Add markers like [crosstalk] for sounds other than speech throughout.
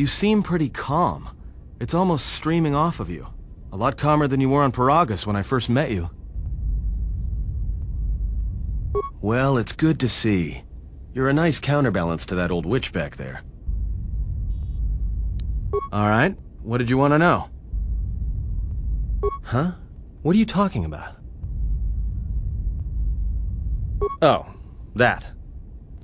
You seem pretty calm. It's almost streaming off of you. A lot calmer than you were on Peragus when I first met you. Well, it's good to see. You're a nice counterbalance to that old witch back there. Alright, what did you want to know? Huh? What are you talking about? Oh, that.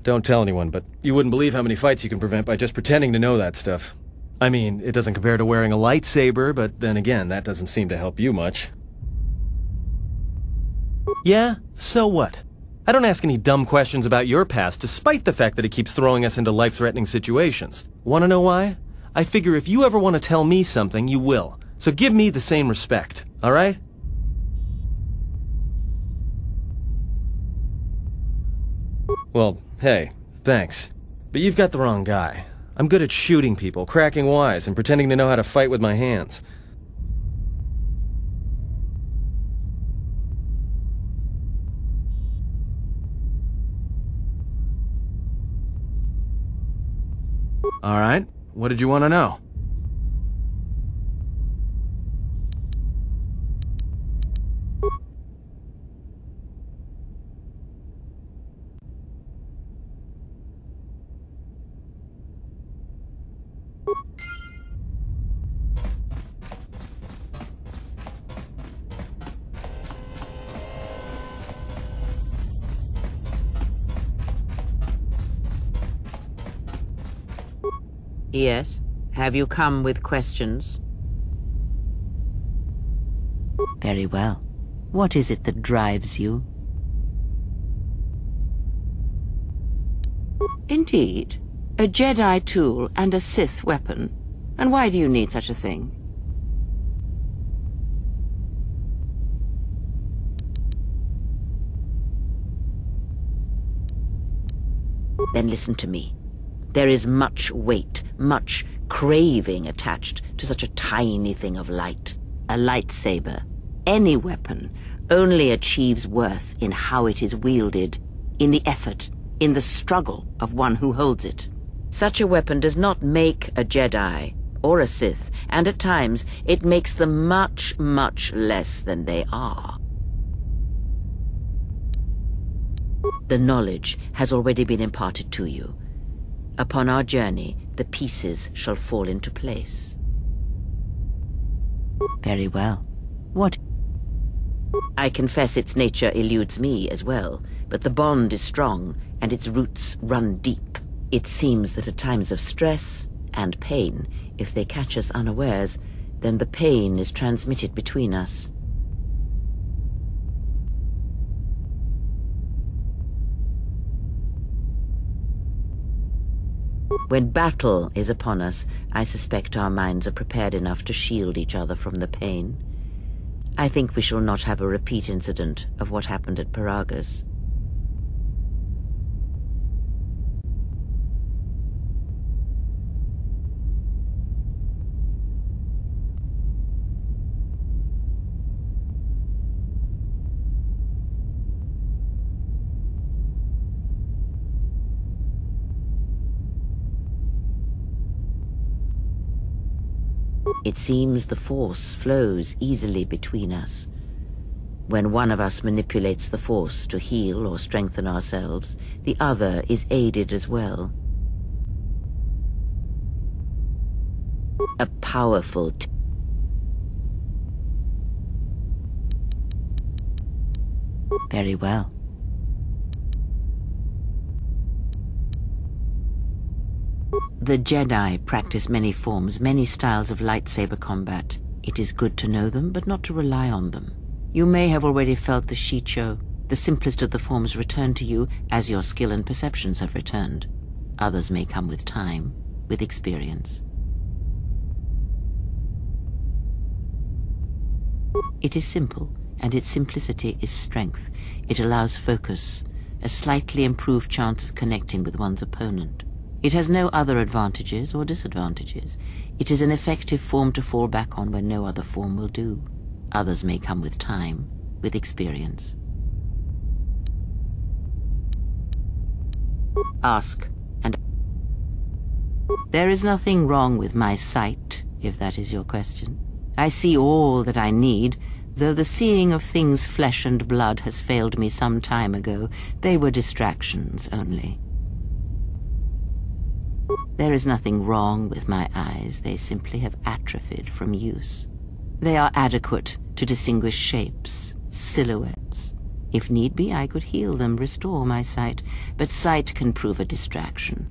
Don't tell anyone, but you wouldn't believe how many fights you can prevent by just pretending to know that stuff. I mean, it doesn't compare to wearing a lightsaber, but then again, that doesn't seem to help you much. Yeah, so what? I don't ask any dumb questions about your past, despite the fact that it keeps throwing us into life-threatening situations. Wanna know why? I figure if you ever want to tell me something, you will. So give me the same respect, alright? Well, hey, thanks. But you've got the wrong guy. I'm good at shooting people, cracking wise, and pretending to know how to fight with my hands. Alright, what did you want to know? Yes. Have you come with questions? Very well. What is it that drives you? Indeed. A Jedi tool and a Sith weapon. And why do you need such a thing? Then listen to me. There is much weight, much craving attached to such a tiny thing of light. A lightsaber, any weapon, only achieves worth in how it is wielded, in the effort, in the struggle of one who holds it. Such a weapon does not make a Jedi or a Sith, and at times it makes them much, much less than they are. The knowledge has already been imparted to you. Upon our journey, the pieces shall fall into place. Very well. What? I confess its nature eludes me as well, but the bond is strong, and its roots run deep. It seems that at times of stress and pain, if they catch us unawares, then the pain is transmitted between us. When battle is upon us, I suspect our minds are prepared enough to shield each other from the pain. I think we shall not have a repeat incident of what happened at Peragus. It seems the force flows easily between us. When one of us manipulates the force to heal or strengthen ourselves, the other is aided as well. A powerful Very well. The Jedi practice many forms, many styles of lightsaber combat. It is good to know them, but not to rely on them. You may have already felt the Shii-Cho, the simplest of the forms return to you as your skill and perceptions have returned. Others may come with time, with experience. It is simple, and its simplicity is strength. It allows focus, a slightly improved chance of connecting with one's opponent. It has no other advantages or disadvantages. It is an effective form to fall back on when no other form will do. Others may come with time, with experience. Ask, and There is nothing wrong with my sight, if that is your question. I see all that I need, though the seeing of things flesh and blood has failed me some time ago. They were distractions only. There is nothing wrong with my eyes, they simply have atrophied from use. They are adequate to distinguish shapes, silhouettes. If need be, I could heal them, restore my sight, but sight can prove a distraction.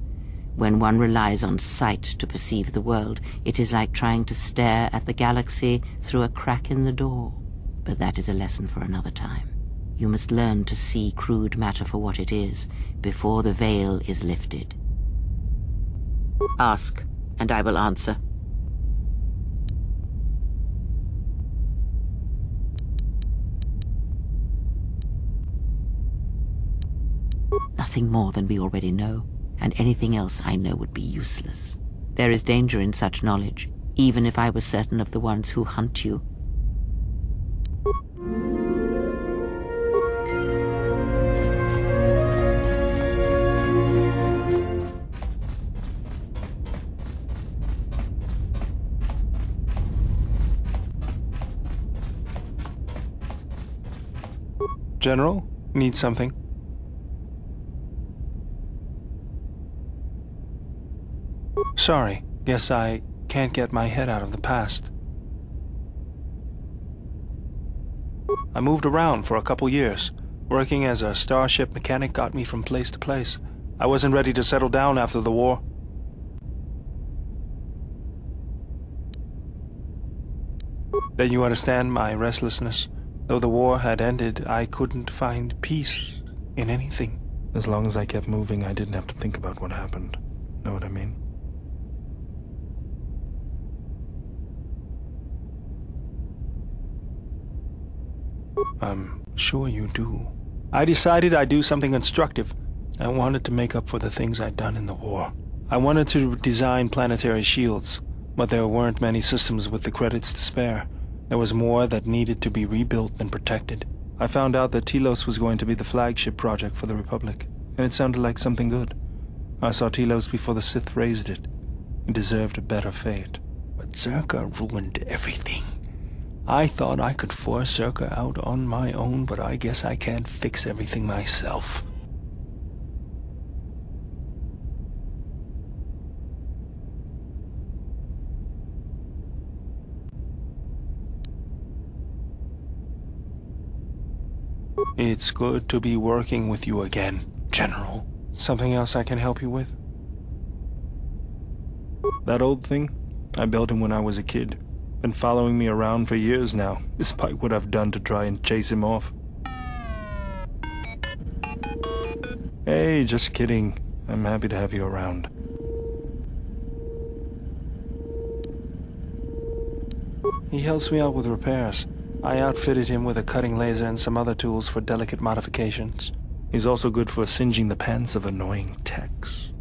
When one relies on sight to perceive the world, it is like trying to stare at the galaxy through a crack in the door. But that is a lesson for another time. You must learn to see crude matter for what it is before the veil is lifted. Ask, and I will answer. Nothing more than we already know, and anything else I know would be useless. There is danger in such knowledge, even if I were certain of the ones who hunt you. General, need something? Sorry, guess I can't get my head out of the past. I moved around for a couple years. Working as a starship mechanic got me from place to place. I wasn't ready to settle down after the war. Then you understand my restlessness. Though the war had ended, I couldn't find peace in anything. As long as I kept moving, I didn't have to think about what happened. Know what I mean? I'm sure you do. I decided I'd do something constructive. I wanted to make up for the things I'd done in the war. I wanted to design planetary shields, but there weren't many systems with the credits to spare. There was more that needed to be rebuilt than protected. I found out that Telos was going to be the flagship project for the Republic, and it sounded like something good. I saw Telos before the Sith raised it. It deserved a better fate. But Czerka ruined everything. I thought I could force Czerka out on my own, but I guess I can't fix everything myself. It's good to be working with you again, General. Something else I can help you with? That old thing? I built him when I was a kid. Been following me around for years now, [laughs] despite what I've done to try and chase him off. Hey, just kidding. I'm happy to have you around. He helps me out with repairs. I outfitted him with a cutting laser and some other tools for delicate modifications. He's also good for singeing the pants of annoying techs.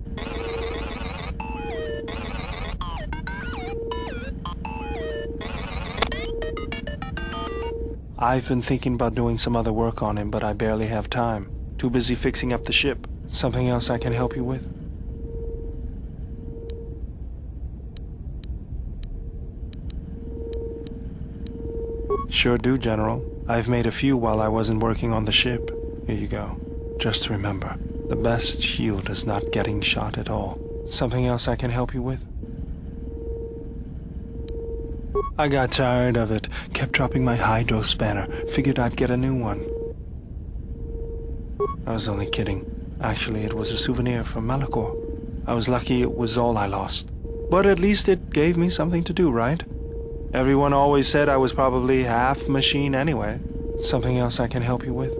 I've been thinking about doing some other work on him, but I barely have time. Too busy fixing up the ship. Something else I can help you with? Sure do, General. I've made a few while I wasn't working on the ship. Here you go. Just remember, the best shield is not getting shot at all. Something else I can help you with? I got tired of it. Kept dropping my hydro spanner. Figured I'd get a new one. I was only kidding. Actually, it was a souvenir from Malachor. I was lucky it was all I lost. But at least it gave me something to do, right? Everyone always said I was probably half machine anyway. Something else I can help you with?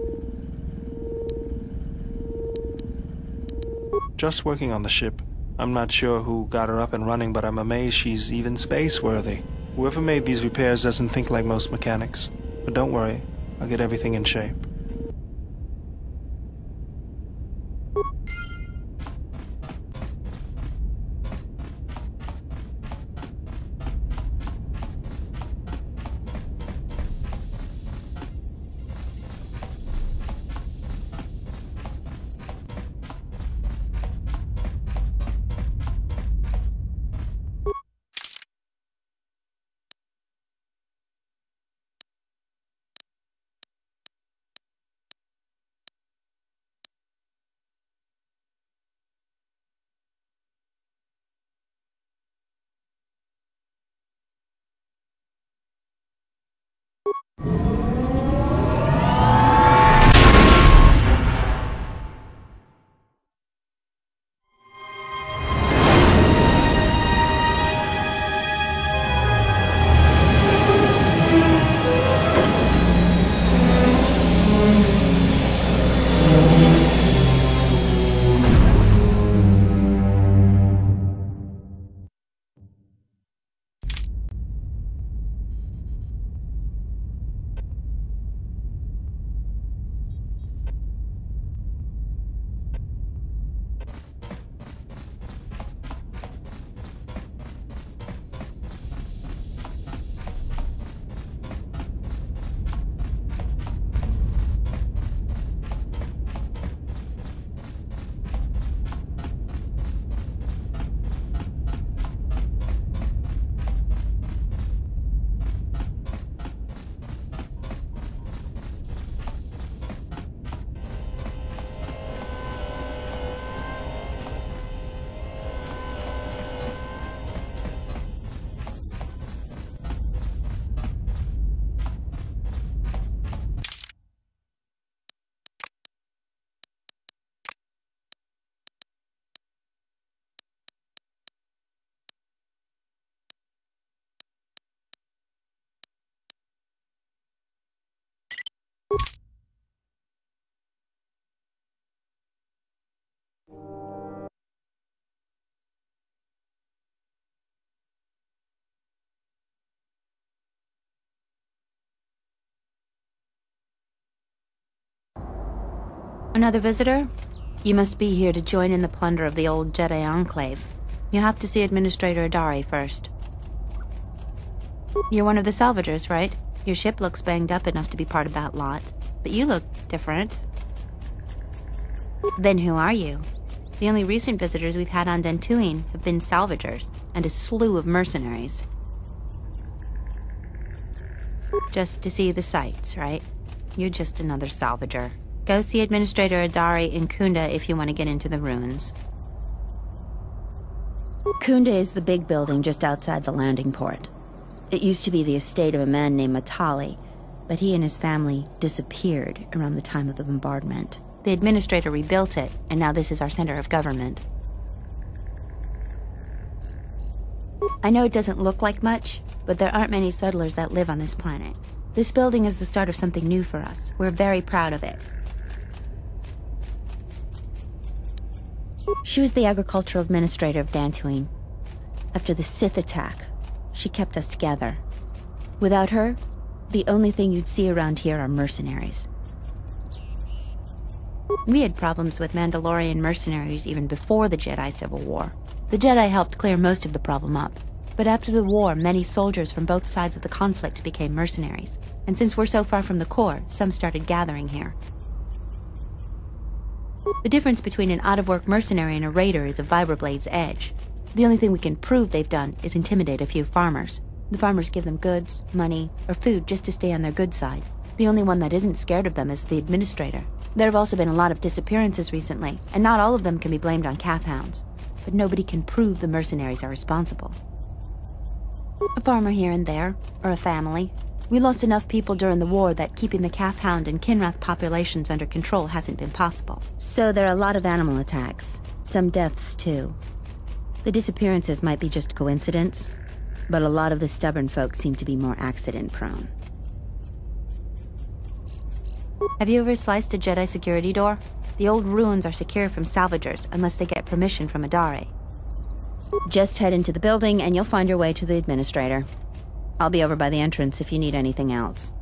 Just working on the ship. I'm not sure who got her up and running, but I'm amazed she's even space-worthy. Whoever made these repairs doesn't think like most mechanics. But don't worry, I'll get everything in shape. Another visitor? You must be here to join in the plunder of the old Jedi Enclave. You have to see Administrator Adare first. You're one of the salvagers, right? Your ship looks banged up enough to be part of that lot. But you look different. Then who are you? The only recent visitors we've had on Dantooine have been salvagers and a slew of mercenaries. Just to see the sights, right? You're just another salvager. Go see Administrator Adare in Khoonda if you want to get into the ruins. Khoonda is the big building just outside the landing port. It used to be the estate of a man named Matale, but he and his family disappeared around the time of the bombardment. The administrator rebuilt it, and now this is our center of government. I know it doesn't look like much, but there aren't many settlers that live on this planet. This building is the start of something new for us. We're very proud of it. She was the agricultural administrator of Dantooine. After the Sith attack, she kept us together. Without her, the only thing you'd see around here are mercenaries. We had problems with Mandalorian mercenaries even before the Jedi Civil War. The Jedi helped clear most of the problem up. But after the war, many soldiers from both sides of the conflict became mercenaries. And since we're so far from the core, some started gathering here. The difference between an out-of-work mercenary and a raider is a vibroblade's edge. The only thing we can prove they've done is intimidate a few farmers. The farmers give them goods, money, or food just to stay on their good side. The only one that isn't scared of them is the administrator. There have also been a lot of disappearances recently, and not all of them can be blamed on kath hounds. But nobody can prove the mercenaries are responsible. A farmer here and there, or a family. We lost enough people during the war that keeping the kath hound and Kinrath populations under control hasn't been possible. So there are a lot of animal attacks. Some deaths, too. The disappearances might be just coincidence, but a lot of the stubborn folks seem to be more accident-prone. Have you ever sliced a Jedi security door? The old ruins are secure from salvagers unless they get permission from Adare. Just head into the building and you'll find your way to the administrator. I'll be over by the entrance if you need anything else.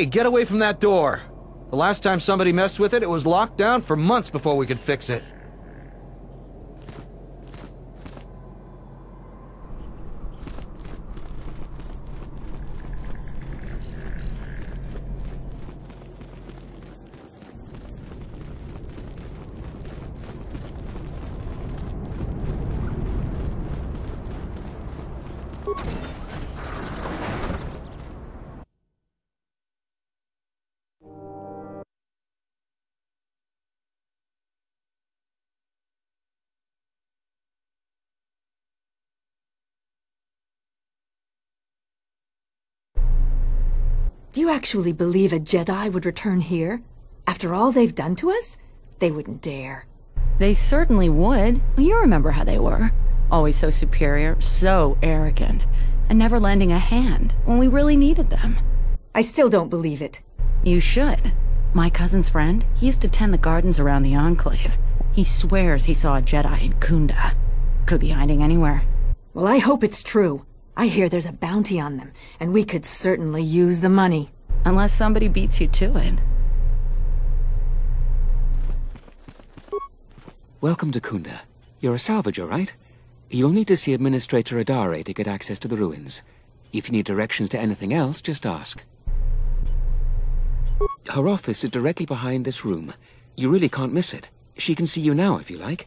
Hey, get away from that door! The last time somebody messed with it, it was locked down for months before we could fix it. You actually believe a Jedi would return here? After all they've done to us? They wouldn't dare. They certainly would. You remember how they were. Always so superior, so arrogant, and never lending a hand when we really needed them. I still don't believe it. You should. My cousin's friend, he used to tend the gardens around the Enclave. He swears he saw a Jedi in Khoonda. Could be hiding anywhere. Well, I hope it's true. I hear there's a bounty on them, and we could certainly use the money. Unless somebody beats you to it. Welcome to Khoonda. You're a salvager, right? You'll need to see Administrator Adare to get access to the ruins. If you need directions to anything else, just ask. Her office is directly behind this room. You really can't miss it. She can see you now if you like.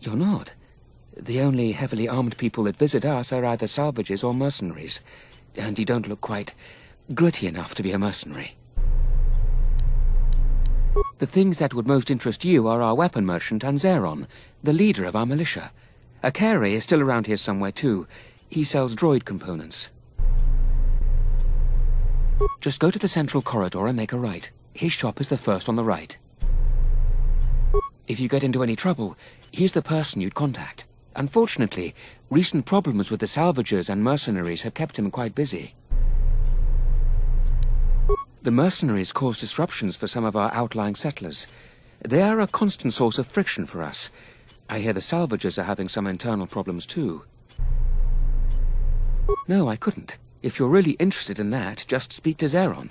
You're not. The only heavily armed people that visit us are either salvagers or mercenaries. And you don't look quite gritty enough to be a mercenary. The things that would most interest you are our weapon merchant, Anzeron, the leader of our militia. Akkere is still around here somewhere, too. He sells droid components. Just go to the central corridor and make a right. His shop is the first on the right. If you get into any trouble, he's the person you'd contact. Unfortunately, recent problems with the salvagers and mercenaries have kept him quite busy. The mercenaries cause disruptions for some of our outlying settlers. They are a constant source of friction for us. I hear the salvagers are having some internal problems too. No, I couldn't. If you're really interested in that, just speak to Zherron.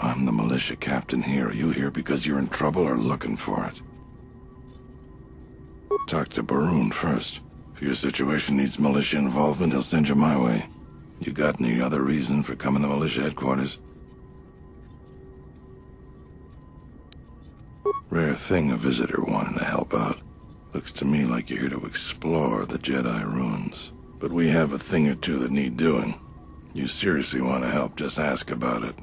I'm the militia captain here. Are you here because you're in trouble or looking for it? Talk to Berun first. If your situation needs militia involvement, he'll send you my way. You got any other reason for coming to militia headquarters? Rare thing a visitor wanting to help out. Looks to me like you're here to explore the Jedi ruins. But we have a thing or two that need doing. You seriously want to help, just ask about it.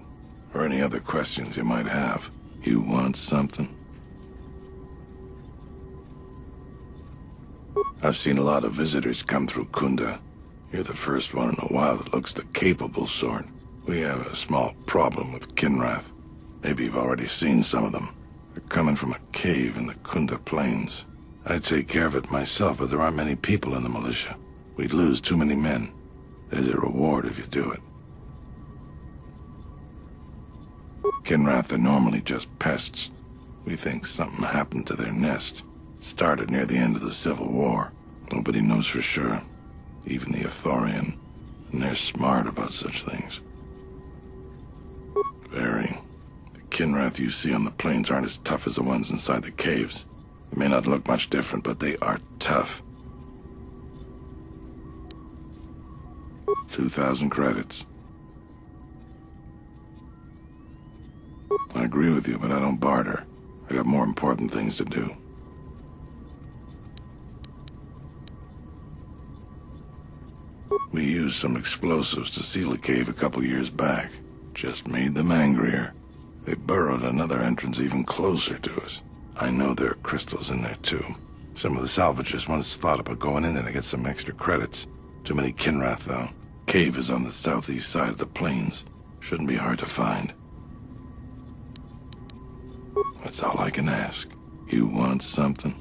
Or any other questions you might have. You want something? I've seen a lot of visitors come through Khoonda. You're the first one in a while that looks the capable sort. We have a small problem with Kinrath. Maybe you've already seen some of them. They're coming from a cave in the Khoonda Plains. I'd take care of it myself, but there aren't many people in the militia. We'd lose too many men. There's a reward if you do it. Kinrath are normally just pests. We think something happened to their nest. Started near the end of the Civil War. Nobody knows for sure. Even the Ithorian. And they're smart about such things. Very. The Kinrath you see on the plains aren't as tough as the ones inside the caves. They may not look much different, but they are tough. 2,000 credits. I agree with you, but I don't barter. I got more important things to do. We used some explosives to seal a cave a couple years back. Just made them angrier. They burrowed another entrance even closer to us. I know there are crystals in there too. Some of the salvagers once thought about going in there to get some extra credits. Too many Kinrath, though. Cave is on the southeast side of the plains. Shouldn't be hard to find. That's all I can ask. You want something?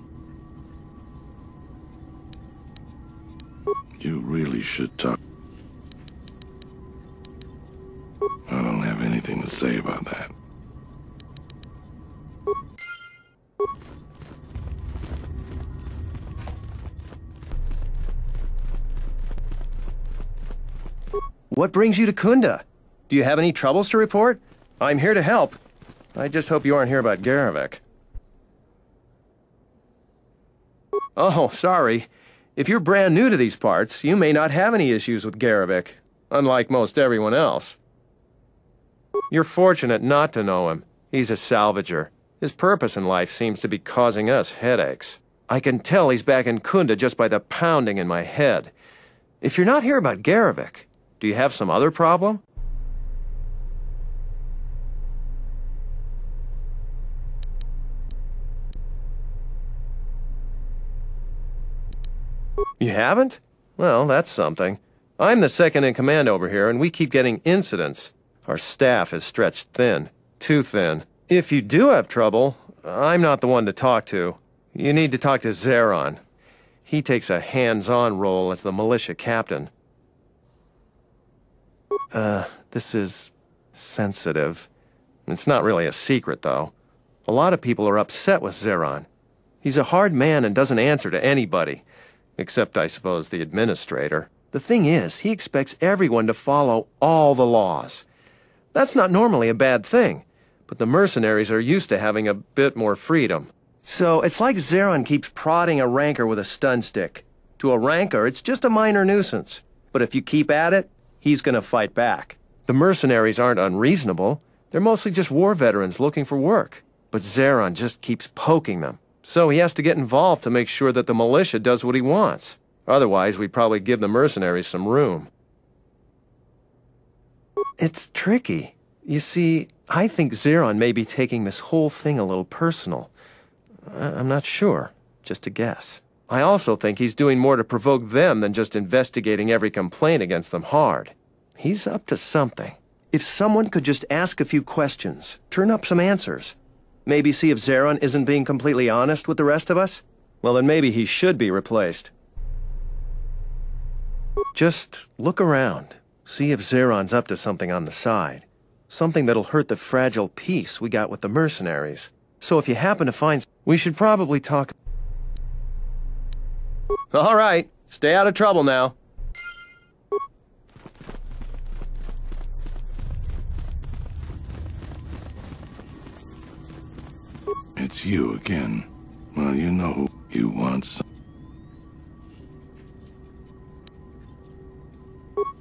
You really should talk. I don't have anything to say about that. What brings you to Khoonda? Do you have any troubles to report? I'm here to help. I just hope you aren't here about Garevik. Oh, sorry. If you're brand new to these parts, you may not have any issues with Garevik, unlike most everyone else. You're fortunate not to know him. He's a salvager. His purpose in life seems to be causing us headaches. I can tell he's back in Khoonda just by the pounding in my head. If you're not here about Garevik, do you have some other problem? You haven't? Well, that's something. I'm the second in command over here, and we keep getting incidents. Our staff is stretched thin. Too thin. If you do have trouble, I'm not the one to talk to. You need to talk to Zherron. He takes a hands-on role as the militia captain. Uh, this is sensitive. It's not really a secret, though. A lot of people are upset with Zherron. He's a hard man and doesn't answer to anybody. Except, I suppose, the administrator. The thing is, he expects everyone to follow all the laws. That's not normally a bad thing, but the mercenaries are used to having a bit more freedom. So it's like Zherron keeps prodding a rancor with a stun stick. To a rancor, it's just a minor nuisance. But if you keep at it, he's gonna fight back. The mercenaries aren't unreasonable. They're mostly just war veterans looking for work. But Zherron just keeps poking them. So he has to get involved to make sure that the militia does what he wants. Otherwise, we'd probably give the mercenaries some room. It's tricky. You see, I think Zherron may be taking this whole thing a little personal. I'm not sure. Just a guess. I also think he's doing more to provoke them than just investigating every complaint against them hard. He's up to something. If someone could just ask a few questions, turn up some answers, maybe see if Zherron isn't being completely honest with the rest of us, well then maybe he should be replaced. Just look around. See if Zherron's up to something on the side. Something that'll hurt the fragile peace we got with the mercenaries. So if you happen to find... We should probably talk... All right. Stay out of trouble now. It's you again. Well, you know who you want some.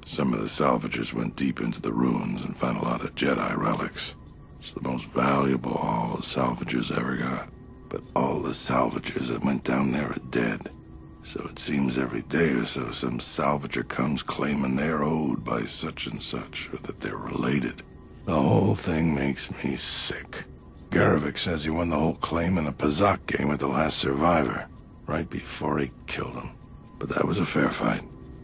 Some of the salvagers went deep into the ruins and found a lot of Jedi relics. It's the most valuable haul the salvagers ever got. But all the salvagers that went down there are dead. So it seems every day or so some salvager comes claiming they're owed by such and such, or that they're related. The whole thing makes me sick. Garrovick says he won the whole claim in a Pazaak game with the last survivor, right before he killed him. But that was a fair fight.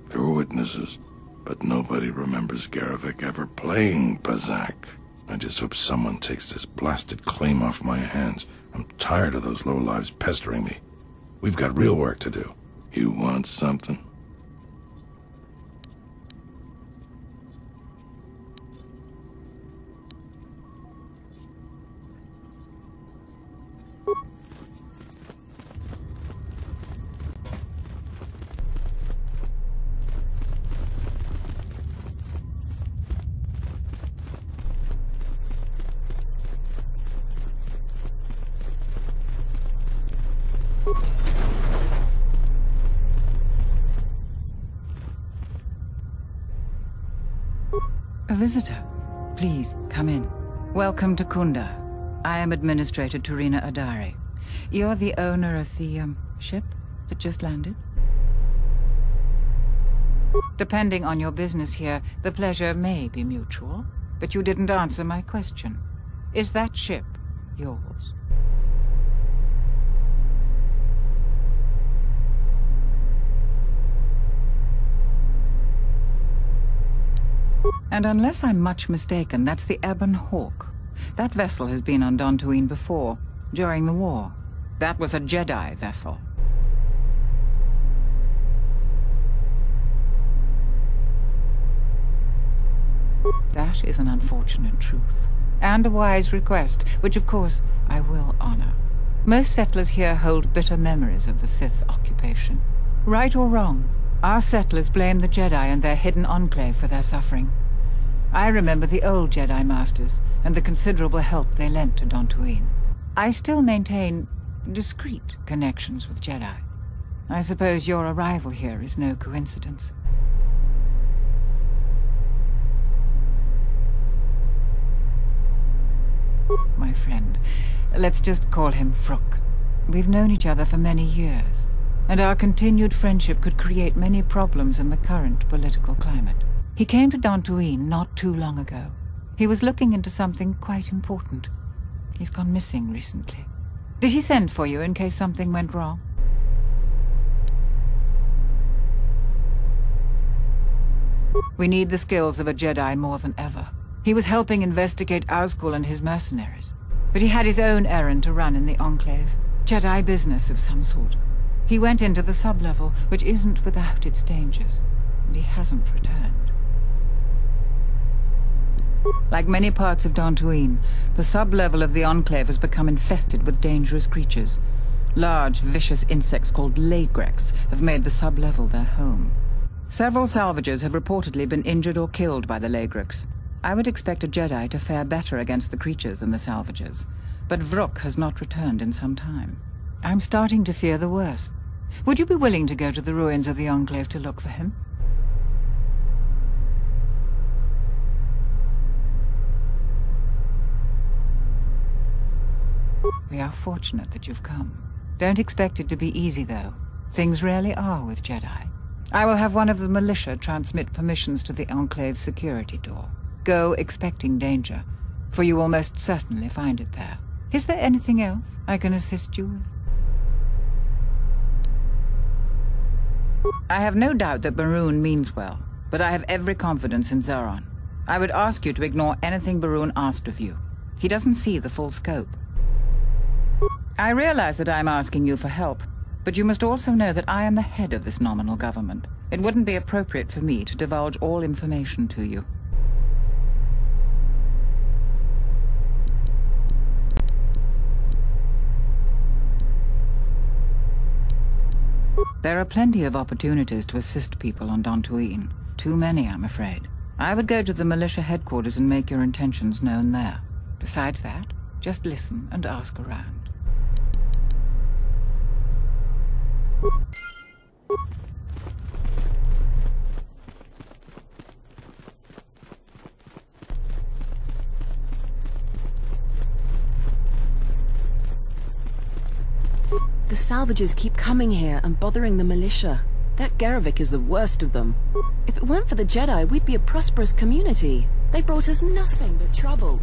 There were witnesses. But nobody remembers Garrovick ever playing Pazaak. I just hope someone takes this blasted claim off my hands. I'm tired of those low lives pestering me. We've got real work to do. You want something? Visitor. Please, come in. Welcome to Khoonda. I am Administrator Terena Adare. You're the owner of the, um, ship that just landed? Depending on your business here, the pleasure may be mutual, but you didn't answer my question. Is that ship yours? And unless I'm much mistaken, that's the Ebon Hawk. That vessel has been on Dantooine before, during the war. That was a Jedi vessel. That is an unfortunate truth. And a wise request, which of course I will honor. Most settlers here hold bitter memories of the Sith occupation. Right or wrong, our settlers blame the Jedi and their hidden enclave for their suffering. I remember the old Jedi Masters and the considerable help they lent to Dantooine. I still maintain discreet connections with Jedi. I suppose your arrival here is no coincidence. My friend, let's just call him Vrook. We've known each other for many years, and our continued friendship could create many problems in the current political climate. He came to Dantooine not too long ago. He was looking into something quite important. He's gone missing recently. Did he send for you in case something went wrong? We need the skills of a Jedi more than ever. He was helping investigate Azkul and his mercenaries. But he had his own errand to run in the Enclave. Jedi business of some sort. He went into the sublevel, which isn't without its dangers. And he hasn't returned. Like many parts of Dantooine, the sublevel of the Enclave has become infested with dangerous creatures. Large, vicious insects called laigreks have made the sublevel their home. Several salvagers have reportedly been injured or killed by the laigreks. I would expect a Jedi to fare better against the creatures than the salvagers, but Vrook has not returned in some time. I'm starting to fear the worst. Would you be willing to go to the ruins of the Enclave to look for him? We are fortunate that you've come. Don't expect it to be easy, though. Things rarely are with Jedi. I will have one of the militia transmit permissions to the Enclave's security door. Go expecting danger, for you will most certainly find it there. Is there anything else I can assist you with? I have no doubt that Berun means well, but I have every confidence in Zherron. I would ask you to ignore anything Berun asked of you. He doesn't see the full scope. I realize that I'm asking you for help, but you must also know that I am the head of this nominal government. It wouldn't be appropriate for me to divulge all information to you. There are plenty of opportunities to assist people on Dantooine. Too many, I'm afraid. I would go to the militia headquarters and make your intentions known there. Besides that, just listen and ask around. The salvagers keep coming here and bothering the militia. That Garravik is the worst of them. If it weren't for the Jedi, we'd be a prosperous community. They brought us nothing but trouble.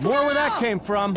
More where that came from.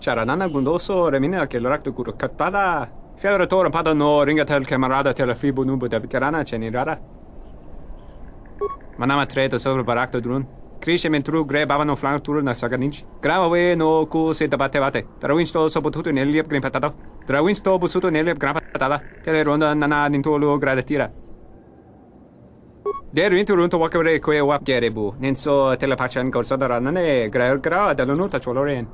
Kära Nanna Gondoso, Remina Kelrakto Kurukatpada. Fjärde tåren padda nå, ringa till kamerada till Fibo Nubo Dabikarana, Cheninrada. Manama Treto sobre Barakto Drun. Crisce mentru gre baba no flank turu na saganic. Grava we no ku se tabate bate. Drawins to so bututu ne liep grim patata. Drawins to bututu ne liep gran patata. Tele da. ronda nana din tolu gradatira. Der vintu runto wakare koe wap gerebu. Nenso tele pacian gorsada ranane graer gra da lunuta choloren.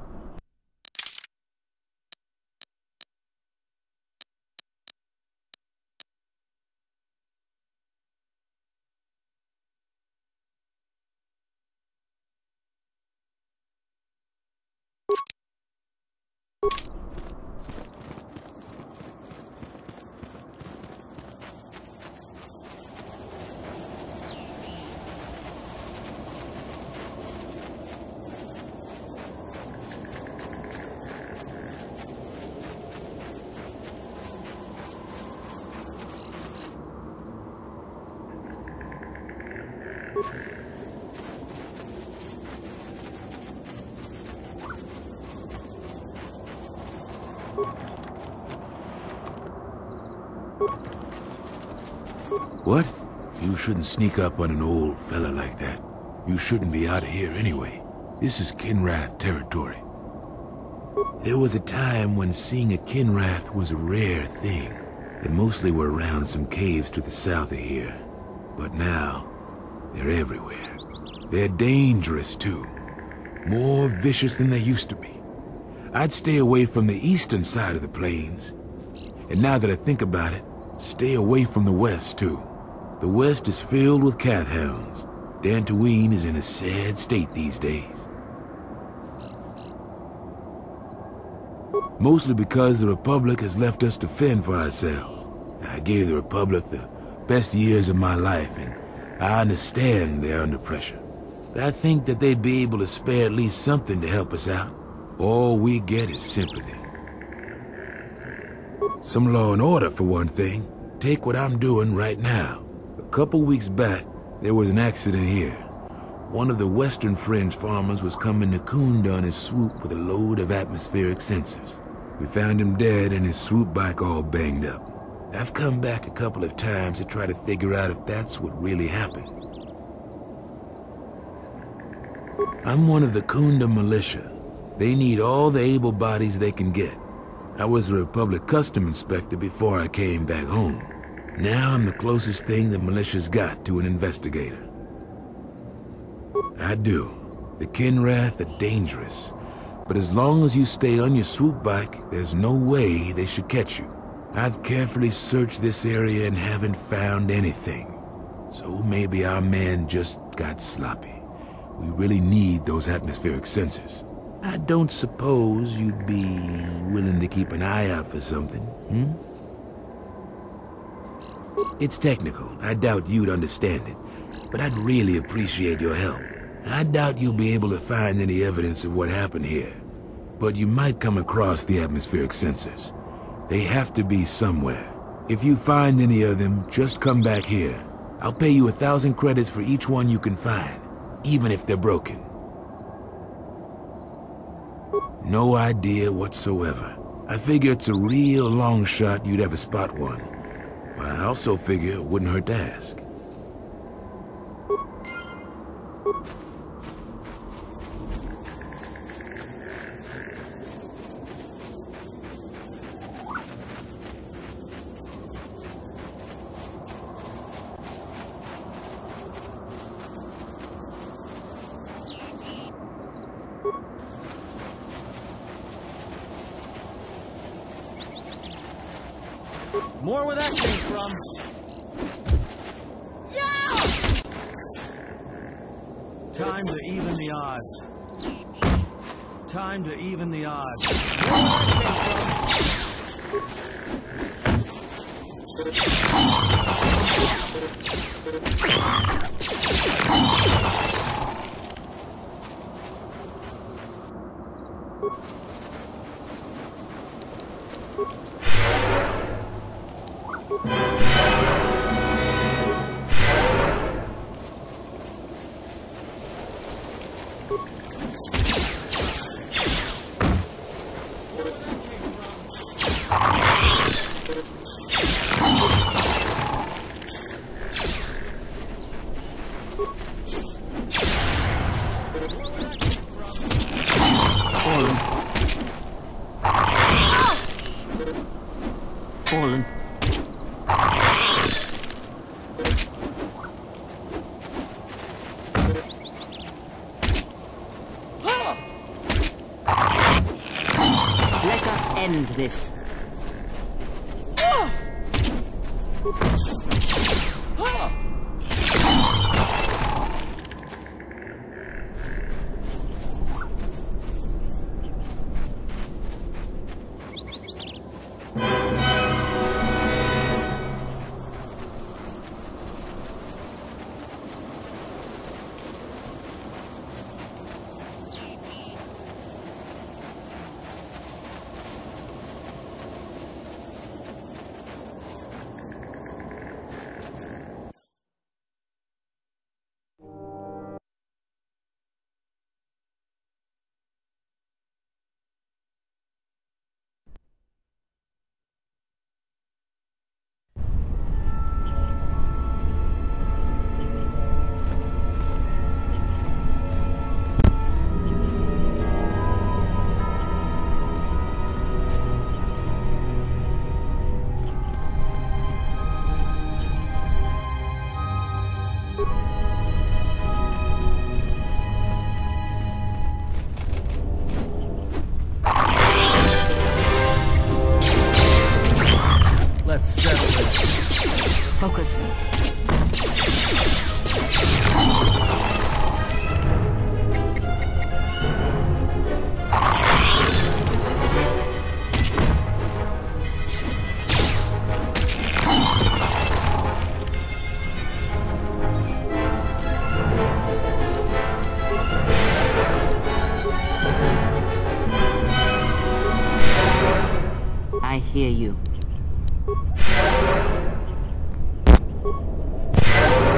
You shouldn't sneak up on an old fella like that. You shouldn't be out of here anyway. This is Kinrath territory. There was a time when seeing a Kinrath was a rare thing. They mostly were around some caves to the south of here. But now, they're everywhere. They're dangerous, too. More vicious than they used to be. I'd stay away from the eastern side of the plains. And now that I think about it, stay away from the west, too. The west is filled with kath hounds. Dantooine is in a sad state these days. Mostly because the Republic has left us to fend for ourselves. I gave the Republic the best years of my life, and I understand they're under pressure. But I think that they'd be able to spare at least something to help us out. All we get is sympathy. Some law and order, for one thing. Take what I'm doing right now. A couple weeks back, there was an accident here. One of the Western Fringe farmers was coming to Khoonda on his swoop with a load of atmospheric sensors. We found him dead and his swoop bike all banged up. I've come back a couple of times to try to figure out if that's what really happened. I'm one of the Khoonda militia. They need all the able bodies they can get. I was a Republic custom inspector before I came back home. Now I'm the closest thing the militia's got to an investigator. I do. The Kinrath are dangerous. But as long as you stay on your swoop bike, there's no way they should catch you. I've carefully searched this area and haven't found anything. So maybe our man just got sloppy. We really need those atmospheric sensors. I don't suppose you'd be willing to keep an eye out for something, hmm? It's technical. I doubt you'd understand it. But I'd really appreciate your help. I doubt you'll be able to find any evidence of what happened here. But you might come across the atmospheric sensors. They have to be somewhere. If you find any of them, just come back here. I'll pay you a thousand credits for each one you can find, even if they're broken. No idea whatsoever. I figure it's a real long shot you'd ever spot one. But I also figure it wouldn't hurt to ask.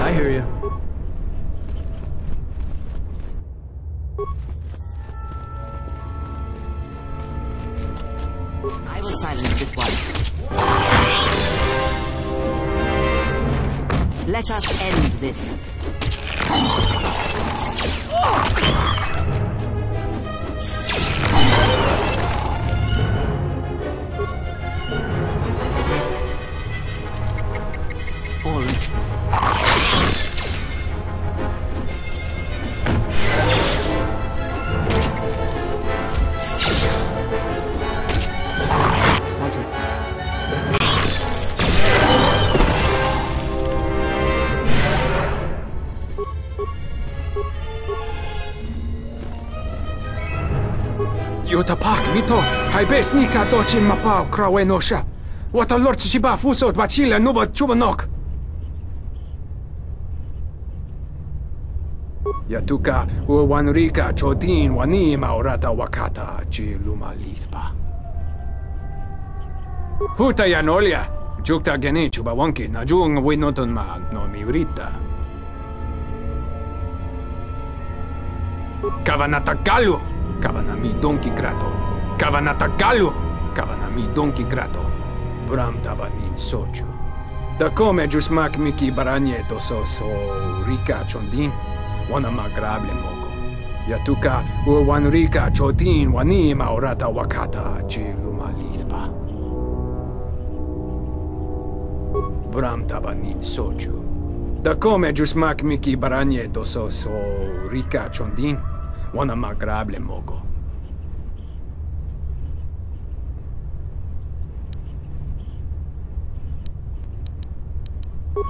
I hear you. I will silence this one. Let us end this. Watapak vito, haibes nika dochi mapau krawenosha. Watalor chichiba fusot bachila nuba chubanok. Yatuka uwanrika chodin wanima orata wakata chiluma lithpa. Huta yanolia, jukta geni chubawanki na jung winoton ma no mivrita. Kavanatakalu! Kavanami Donki Krato, Kavanata Gallo, Kavanami Donki Krato, Bram Tabanin Sochu. Da come Jusmak Miki Baranjeto so so rica Chondin, Wana magrable Moko. Yatuka Uwan Rika Chodin Wanima Orata Wakata Chiluma Lizba. Bram Tabanin Sochu. Da come Jusmak Miki Baranjeto so so Rika Chondin, Wana magrable mogo.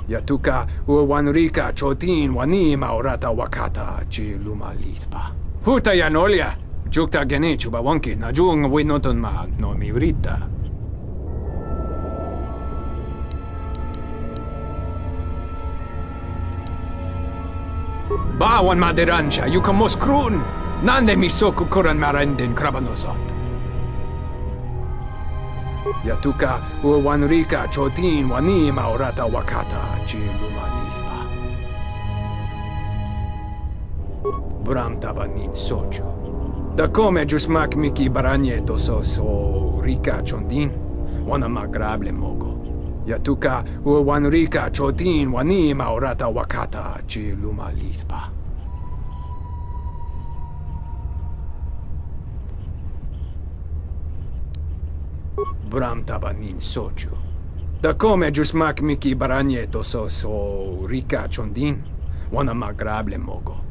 Yatuka uwanrika chotin wanima orata wakata chi luma lispa. Huta yanolia, jukta geni chuba wonki na jung winoton ma no mivrita. Bawan maderansha, yuka moskrun. Nande misoku koran marenden krabanosat. Yatuka uwanrika chotin wanima orata wakata chi luma lisba. Bram tabanin soju. Da come giusmak miki baragneto sos o rika chondin, wana magrable mogo. Yatuka uwanrika chotin wanima orata wakata chi luma lispa. Bram tabanin sochu. Da come jusmak miki baranieto so so rika chondin? Wana magrable mogo.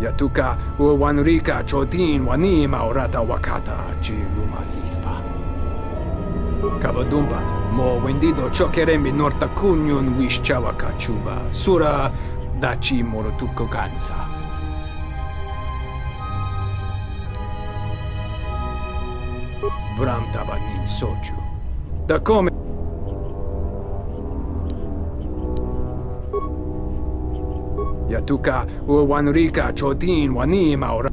Yatuka uwanrika chotin wanima orata wakata chi luma lisba. Kavadumpa, mo wendido chokerembi norta kunyun wish chawaka chuba, sura dachi morotuko gansa. Bram tabanin soju. Da come Yatuka uwanrika chotin wanima ora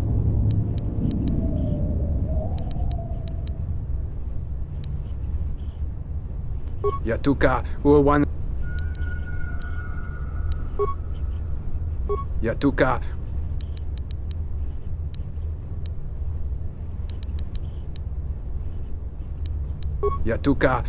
Yatuka uwan Yatuka Yatuka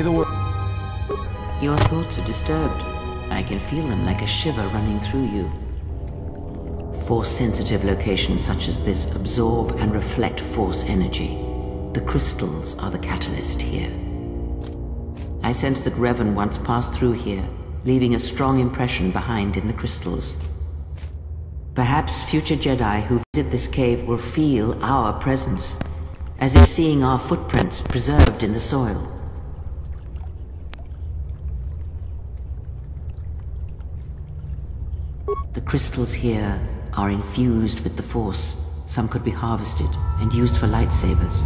say the word. Your thoughts are disturbed. I can feel them like a shiver running through you. Force-sensitive locations such as this absorb and reflect force energy. The crystals are the catalyst here. I sense that Revan once passed through here, leaving a strong impression behind in the crystals. Perhaps future Jedi who visit this cave will feel our presence, as if seeing our footprints preserved in the soil. The crystals here are infused with the Force. Some could be harvested and used for lightsabers.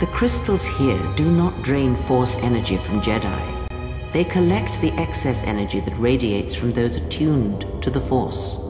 The crystals here do not drain Force energy from Jedi. They collect the excess energy that radiates from those attuned to the Force.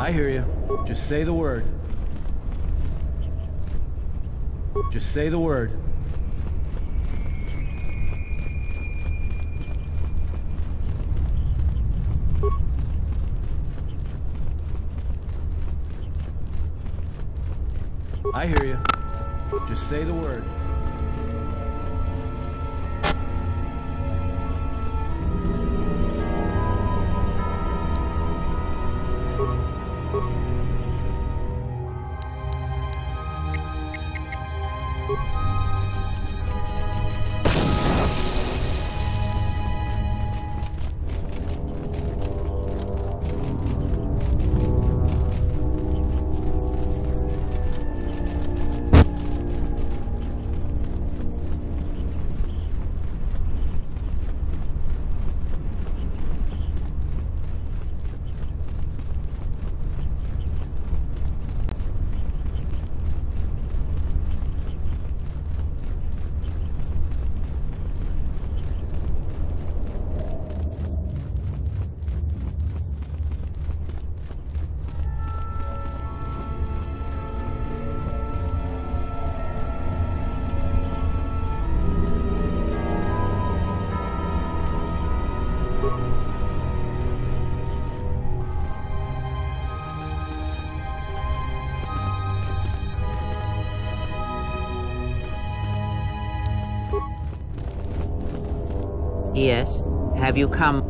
I hear you. Just say the word. Just say the word. Have you come?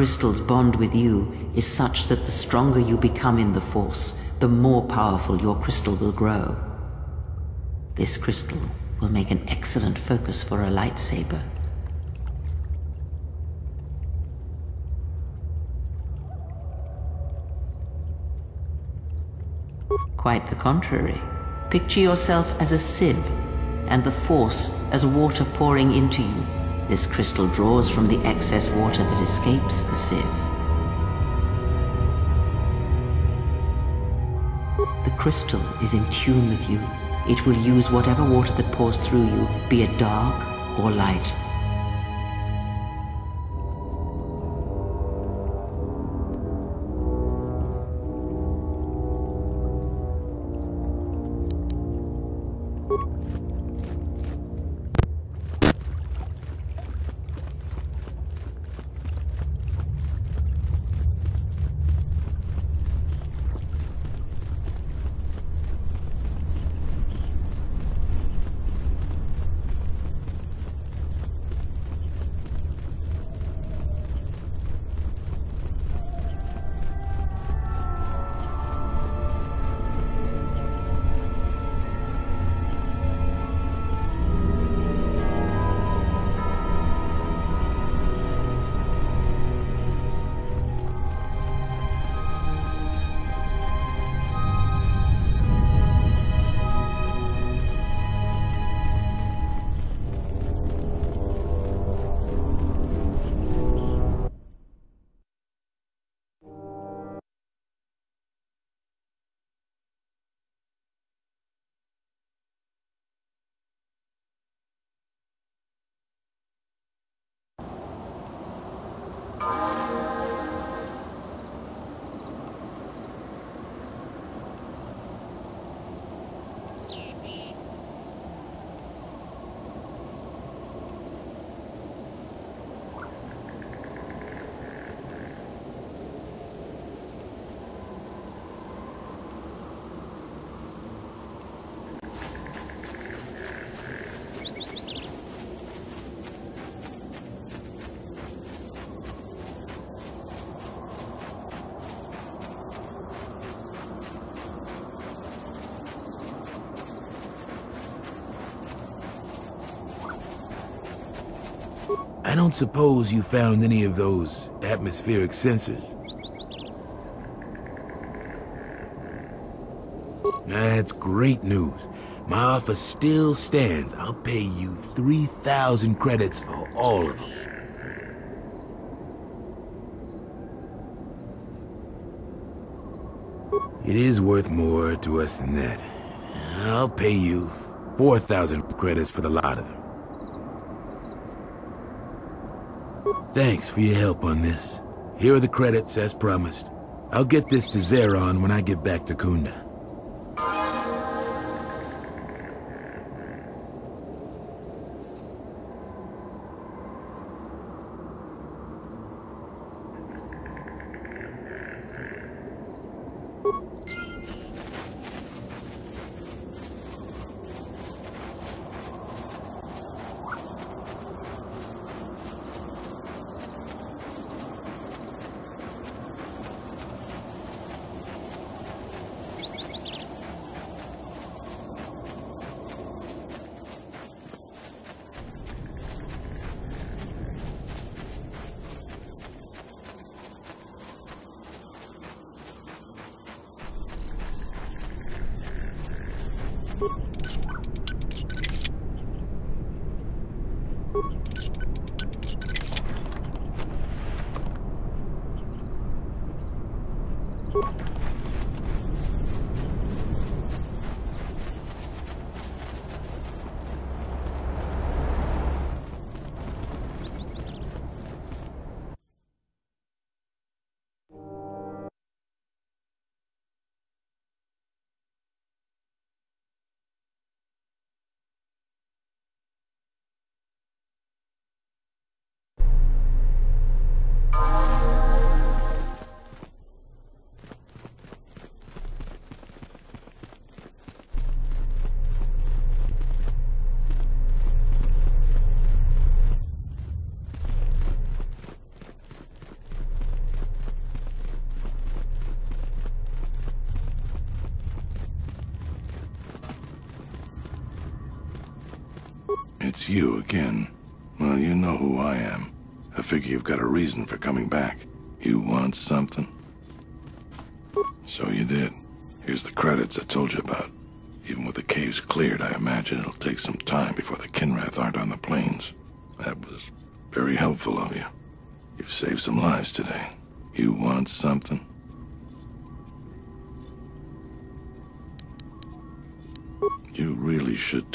Crystal's bond with you is such that the stronger you become in the Force, the more powerful your crystal will grow. This crystal will make an excellent focus for a lightsaber. Quite the contrary. Picture yourself as a sieve, and the Force as water pouring into you. This crystal draws from the excess water that escapes the sieve. The crystal is in tune with you. It will use whatever water that pours through you, be it dark or light. I don't suppose you found any of those atmospheric sensors? That's great news. My offer still stands. I'll pay you 3,000 credits for all of them. It is worth more to us than that. I'll pay you 4,000 credits for the lot of them. Thanks for your help on this. Here are the credits, as promised. I'll get this to Zherron when I get back to Khoonda. It's you again. Well, you know who I am. I figure you've got a reason for coming back. You want something? So you did. Here's the credits I told you about. Even with the caves cleared, I imagine it'll take some time before the Kinrath aren't on the plains. That was very helpful of you. You've saved some lives today. You want something? You really should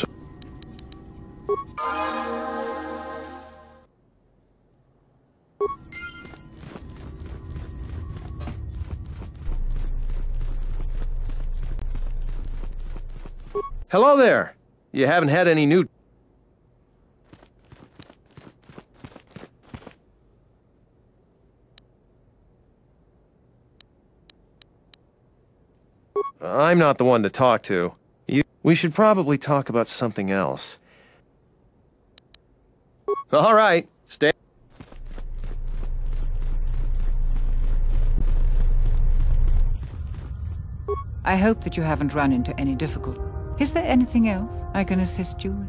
there. You haven't had any new... I'm not the one to talk to. You, we should probably talk about something else. All right, stay. I hope that you haven't run into any difficulty. Is there anything else I can assist you with?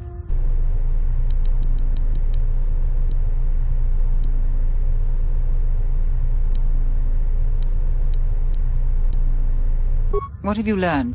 What have you learned?